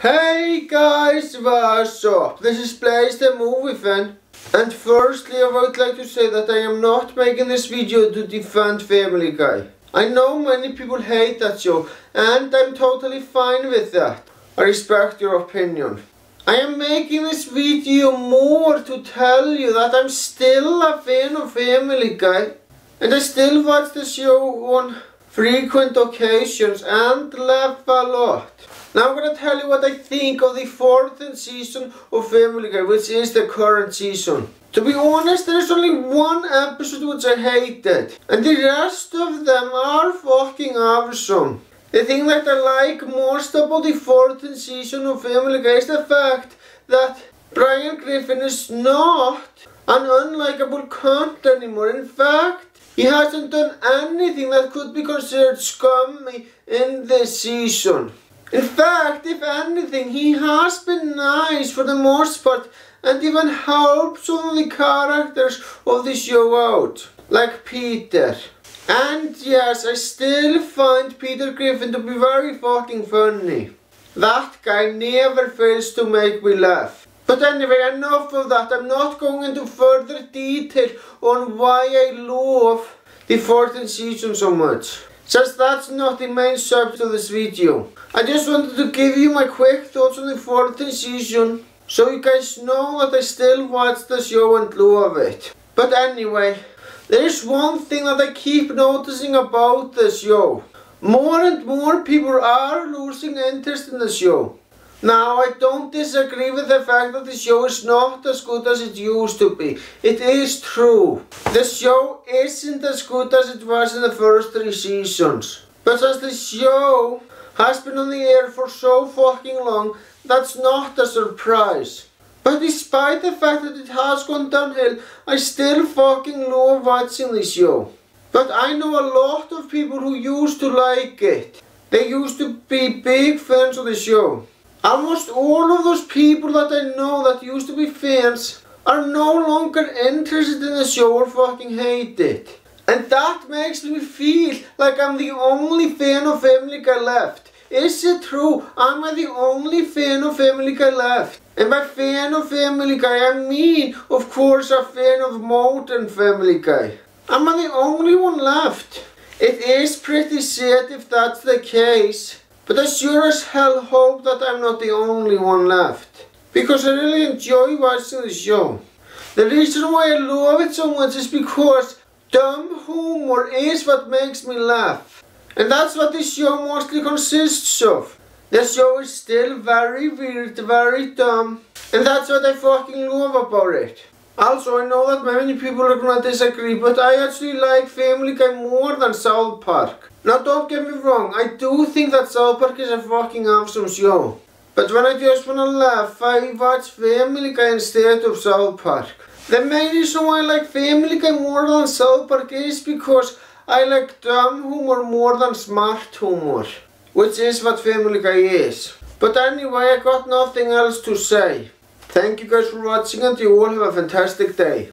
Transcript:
Hey guys, what's up? This is Blaze the Movie Fan. And firstly I would like to say that I am not making this video to defend Family Guy. I know many people hate that show and I'm totally fine with that. I respect your opinion. I am making this video more to tell you that I'm still a fan of Family Guy. And I still watch the show on frequent occasions and laugh a lot. Now I'm gonna tell you what I think of the fourth season of Family Guy, which is the current season. To be honest, there's only one episode which I hated, and the rest of them are fucking awesome. The thing that I like most about the fourth season of Family Guy is the fact that Brian Griffin is not an unlikable cunt anymore. In fact, he hasn't done anything that could be considered scummy in this season. In fact, if anything, he has been nice for the most part and even some of the characters of the show out, like Peter. And yes, I still find Peter Griffin to be very fucking funny. That guy never fails to make me laugh. But anyway, enough of that. I'm not going into further detail on why I love the fourth season so much. Since that's not the main subject of this video. I just wanted to give you my quick thoughts on the fourth season so you guys know that I still watch the show and love it. But anyway, there is one thing that I keep noticing about the show. More and more people are losing interest in the show. Now, I don't disagree with the fact that the show is not as good as it used to be. It is true. The show isn't as good as it was in the first three seasons. But as the show has been on the air for so fucking long, that's not a surprise. But despite the fact that it has gone downhill, I still fucking love watching the show. But I know a lot of people who used to like it. They used to be big fans of the show. Almost all of those people that I know that used to be fans are no longer interested in the show or fucking hate it. And that makes me feel like I'm the only fan of Family Guy left. Is it true? Am I the only fan of Family Guy left? And by fan of Family Guy, I mean, of course, a fan of modern Family Guy. Am I the only one left? It is pretty sad if that's the case. But I sure as hell hope that I'm not the only one left. Because I really enjoy watching the show. The reason why I love it so much is because dumb humor is what makes me laugh. And that's what this show mostly consists of. The show is still very weird, very dumb. And that's what I fucking love about it. Also, I know that many people are gonna disagree, but I actually like Family Guy more than South Park. Now don't get me wrong, I do think that South Park is a fucking awesome show. But when I just wanna laugh, I watch Family Guy instead of South Park. The main reason why I like Family Guy more than South Park is because I like dumb humor more than smart humor. Which is what Family Guy is. But anyway, I got nothing else to say. Thank you guys for watching and you all have a fantastic day.